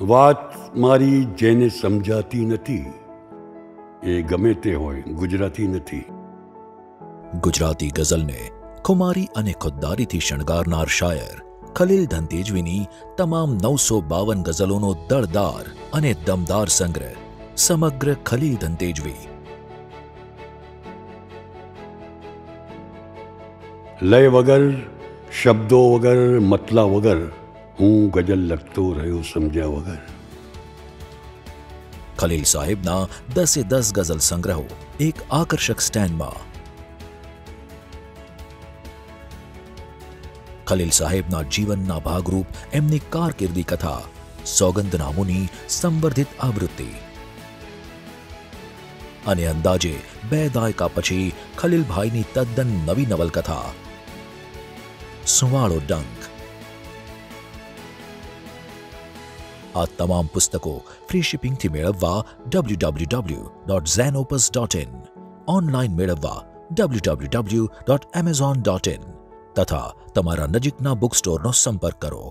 વાત મારી જેને સમજાતી નથી એ ગમે તે હોય ગુજરાતી નથી ગુજરાતી ગઝલને ખુમારી અને ખુદદારીથી શણગારનાર શાયર ખલીલ ધનતેજવીની તમામ નવસો બાવન ગઝલોનો દળદાર અને દમદાર સંગ્રહ સમગ્ર ખલીલ ધનતેજવી લય વગર શબ્દો વગર મતલા વગર હું ગઝલ લખતો રહ્યો સમજ્યા વગર ખલીલ સાહેબના દસે દસ ગઝલ સંગ્રહો એક આકર્ષક સ્ટેન્ડમાં ખલીલ સાહેબના જીવનના ભાગરૂપ એમની કારકિર્દી કથા સોગંદનામુની સંવર્ધિત આવૃત્તિ અને અંદાજે બે દાયકા પછી ખલીલભાઈની તદ્દન નવી નવલકથા સુવાળો ડંક આ તમામ પુસ્તકો ફ્રી શિપિંગથી મેળવવા W W W dot Xenopus dot in online મેળવવા W W W dot Amazon dot in તથા તમારા નજીકના બુક સ્ટોરનો સંપર્ક કરો